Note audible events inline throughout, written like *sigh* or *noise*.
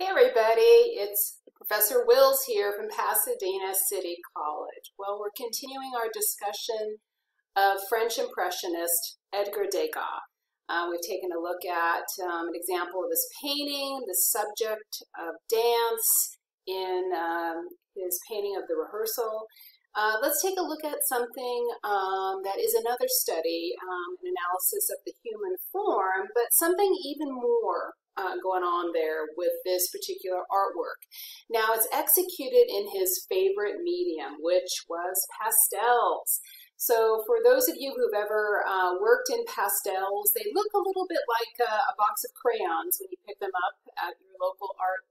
Hey everybody, it's Professor Wills here from Pasadena City College. Well, we're continuing our discussion of French Impressionist Edgar Degas. Uh, we've taken a look at um, an example of his painting, the subject of dance in um, his painting of the rehearsal. Uh, let's take a look at something um, that is another study, um, an analysis of the human form, but something even more uh, going on there with this particular artwork. Now it's executed in his favorite medium, which was pastels. So for those of you who've ever uh, worked in pastels, they look a little bit like a, a, box of crayons when you pick them up at your local art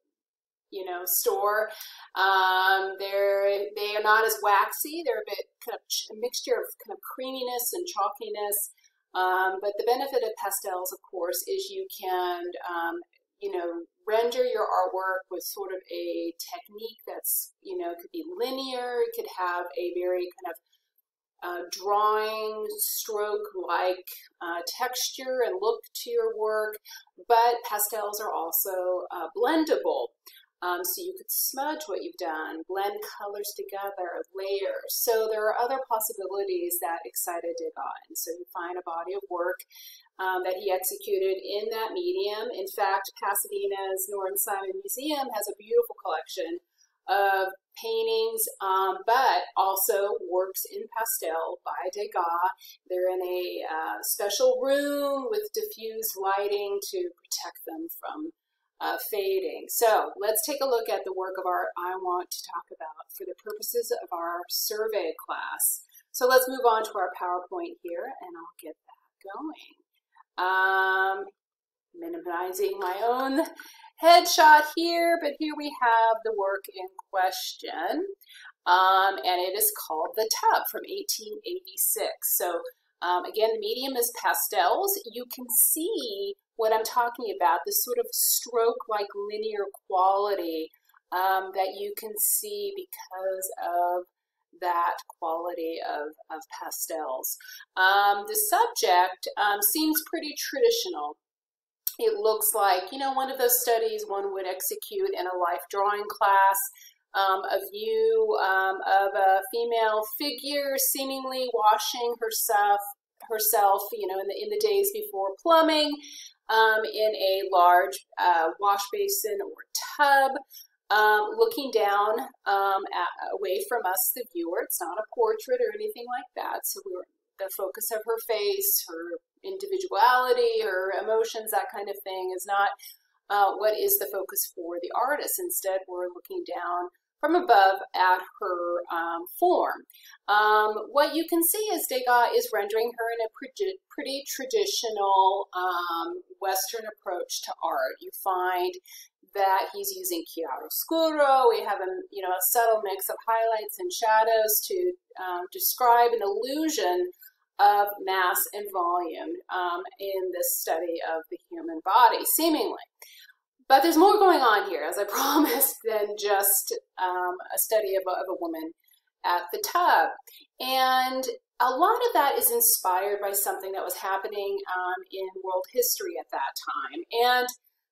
you know store um, they're they are not as waxy they're a bit kind of a mixture of kind of creaminess and chalkiness um, but the benefit of pastels, of course, is you can, um, you know, render your artwork with sort of a technique that's, you know, could be linear, it could have a very kind of uh, drawing stroke-like uh, texture and look to your work, but pastels are also uh, blendable. Um, so you could smudge what you've done, blend colors together, layers. So there are other possibilities that excited Degas. And so you find a body of work um, that he executed in that medium. In fact, Pasadena's Norton Simon Museum has a beautiful collection of paintings, um, but also works in pastel by Degas. They're in a uh, special room with diffused lighting to protect them from uh, fading. So let's take a look at the work of art I want to talk about for the purposes of our survey class. So let's move on to our PowerPoint here and I'll get that going. Um, minimizing my own headshot here, but here we have the work in question. Um, and it is called The Tub from 1886. So um, again, the medium is pastels. You can see what I'm talking about, this sort of stroke-like linear quality um, that you can see because of that quality of, of pastels. Um, the subject um, seems pretty traditional. It looks like, you know, one of those studies one would execute in a life drawing class. Um, a view um, of a female figure seemingly washing herself herself, you know, in the in the days before plumbing, um, in a large uh, wash basin or tub, um, looking down um, at, away from us, the viewer. It's not a portrait or anything like that. So we were the focus of her face, her individuality, her emotions, that kind of thing is not uh, what is the focus for the artist. Instead, we're looking down from above at her um, form. Um, what you can see is Degas is rendering her in a pretty, pretty traditional um, Western approach to art. You find that he's using chiaroscuro. We have a you know a subtle mix of highlights and shadows to um, describe an illusion of mass and volume um, in this study of the human body, seemingly. But there's more going on here, as I *laughs* promised, than just um, a study of a, of a woman at the tub. And a lot of that is inspired by something that was happening um, in world history at that time. And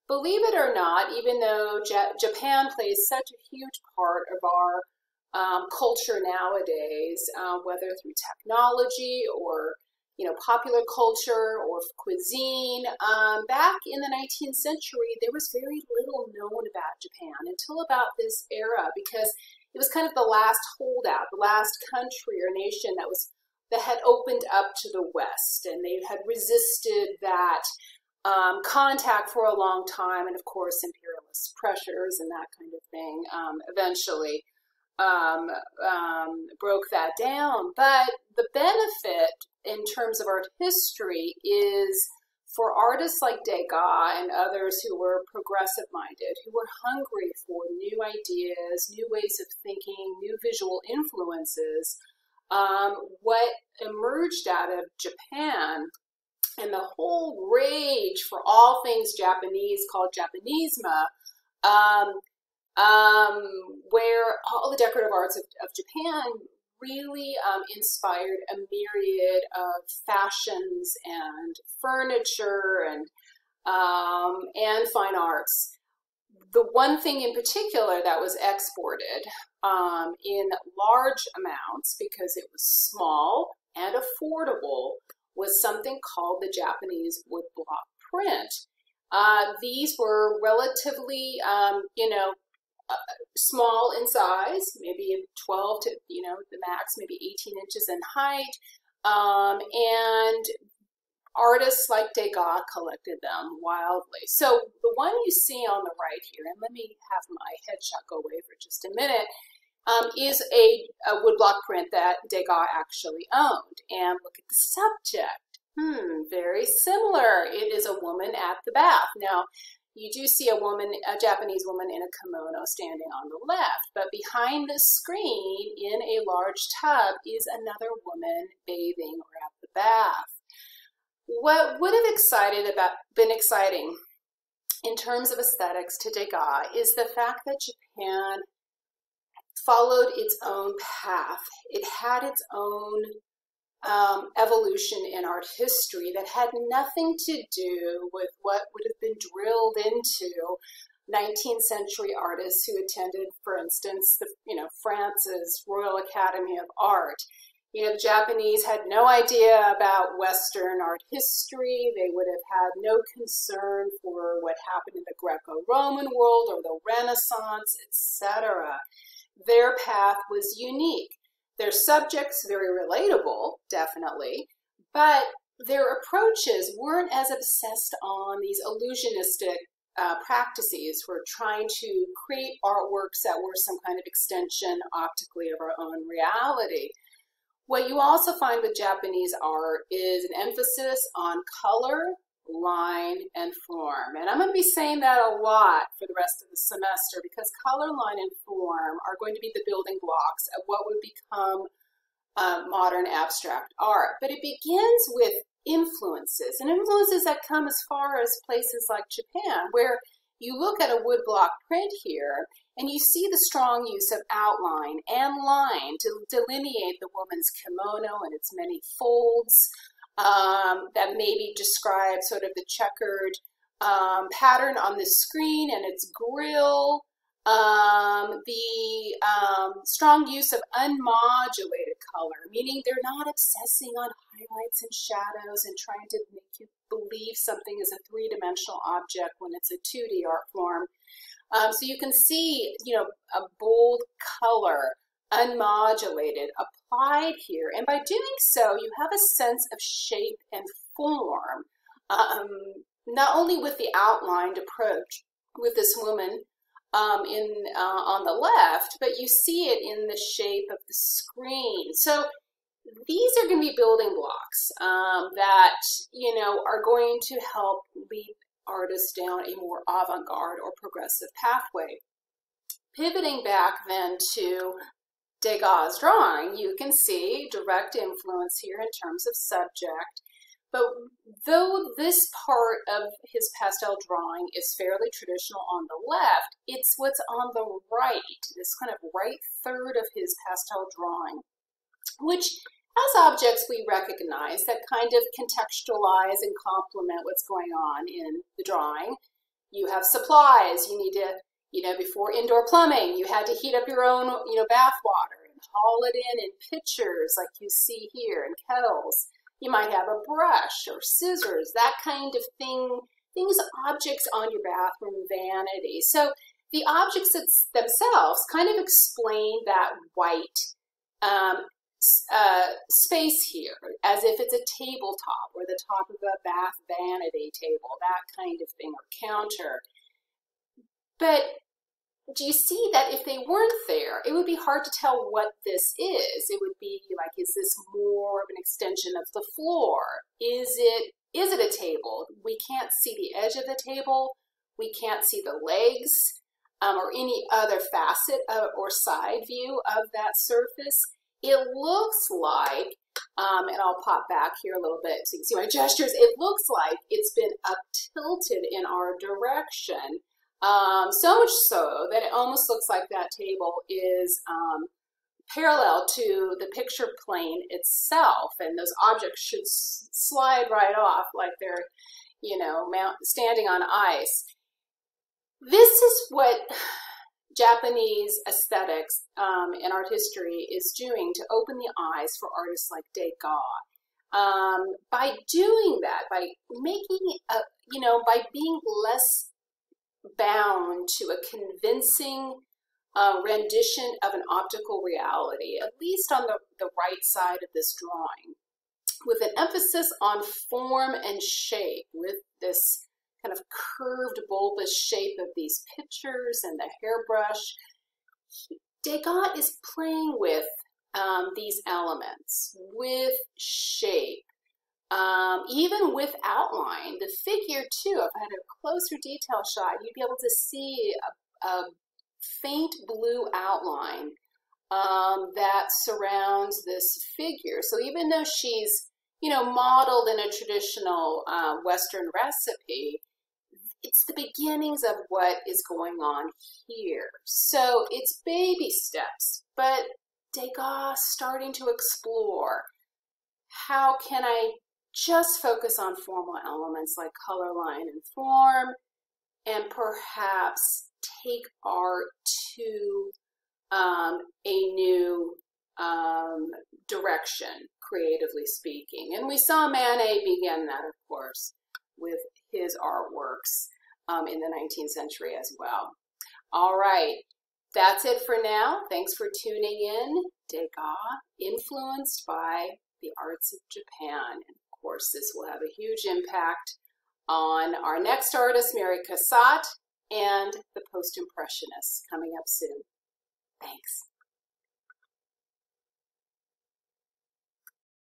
believe it or not, even though Japan plays such a huge part of our um, culture nowadays, uh, whether through technology or you know, popular culture or cuisine. Um, back in the 19th century, there was very little known about Japan until about this era because it was kind of the last holdout, the last country or nation that was that had opened up to the West, and they had resisted that um, contact for a long time, and of course, imperialist pressures and that kind of thing. Um, eventually, um, um, broke that down. But the benefit in terms of art history is for artists like Degas and others who were progressive minded, who were hungry for new ideas, new ways of thinking, new visual influences, um, what emerged out of Japan and the whole rage for all things Japanese called Japanisme um, um, where all the decorative arts of, of Japan really um, inspired a myriad of fashions and furniture and um, and fine arts. the one thing in particular that was exported um, in large amounts because it was small and affordable was something called the Japanese woodblock print. Uh, these were relatively, um, you know, small in size, maybe 12 to, you know, the max, maybe 18 inches in height. Um, and artists like Degas collected them wildly. So the one you see on the right here, and let me have my headshot go away for just a minute, um, is a, a woodblock print that Degas actually owned. And look at the subject. Hmm, very similar. It is a woman at the bath. Now, you do see a woman, a Japanese woman in a kimono standing on the left, but behind the screen in a large tub is another woman bathing or at the bath. What would have excited about been exciting in terms of aesthetics to Degas is the fact that Japan followed its own path. It had its own um, evolution in art history that had nothing to do with what would have been drilled into 19th century artists who attended, for instance, the you know France's Royal Academy of Art. You know, the Japanese had no idea about Western art history. They would have had no concern for what happened in the Greco-Roman world or the Renaissance, etc. Their path was unique. Their subjects very relatable, definitely, but their approaches weren't as obsessed on these illusionistic uh, practices for trying to create artworks that were some kind of extension optically of our own reality. What you also find with Japanese art is an emphasis on color, line, and form. And I'm going to be saying that a lot for the rest of the semester because color, line, and form are going to be the building blocks of what would become uh, modern abstract art. But it begins with influences, and influences that come as far as places like Japan, where you look at a woodblock print here, and you see the strong use of outline and line to delineate the woman's kimono and its many folds um, that maybe describe sort of the checkered um, pattern on the screen and its grill. Um, the um, strong use of unmodulated color, meaning they're not obsessing on highlights and shadows and trying to make you believe something is a three-dimensional object when it's a 2D art form. Um, so you can see, you know, a bold color, unmodulated, applied here. And by doing so, you have a sense of shape and form, um, not only with the outlined approach with this woman um, in uh, on the left, but you see it in the shape of the screen. So these are going to be building blocks um, that you know are going to help lead artists down a more avant-garde or progressive pathway. Pivoting back then to Degas' drawing, you can see direct influence here in terms of subject. But though this part of his pastel drawing is fairly traditional on the left, it's what's on the right, this kind of right third of his pastel drawing, which as objects we recognize that kind of contextualize and complement what's going on in the drawing. You have supplies, you need to, you know, before indoor plumbing, you had to heat up your own, you know, bath water haul it in in pitchers like you see here, and kettles. You might have a brush or scissors, that kind of thing, things, objects on your bathroom vanity. So the objects themselves kind of explain that white um, uh, space here, as if it's a tabletop or the top of a bath vanity table, that kind of thing, or counter. But do you see that if they weren't there, it would be hard to tell what this is. It would be like, is this more of an extension of the floor? Is it is it a table? We can't see the edge of the table. We can't see the legs um, or any other facet of, or side view of that surface. It looks like, um, and I'll pop back here a little bit so you can see my *laughs* gestures, it looks like it's been up tilted in our direction. Um, so much so that it almost looks like that table is um, parallel to the picture plane itself, and those objects should slide right off like they're, you know, mount, standing on ice. this is what Japanese aesthetics um, and art history is doing to open the eyes for artists like Degas. Um, by doing that, by making a, you know, by being less bound to a convincing uh, rendition of an optical reality, at least on the, the right side of this drawing, with an emphasis on form and shape, with this kind of curved bulbous shape of these pictures and the hairbrush. Degas is playing with um, these elements, with shape, um, even with outline. The figure too, if I had a closer detail shot, you'd be able to see a, a faint blue outline um, that surrounds this figure. So even though she's, you know, modeled in a traditional uh, Western recipe, it's the beginnings of what is going on here. So it's baby steps, but Degas starting to explore how can I just focus on formal elements like color, line, and form, and perhaps take art to um, a new um, direction, creatively speaking. And we saw Manet begin that, of course, with his artworks um, in the 19th century as well. All right, that's it for now. Thanks for tuning in. Degas, influenced by the arts of Japan. Course, this will have a huge impact on our next artist, Mary Cassatt, and the Post-Impressionists coming up soon. Thanks.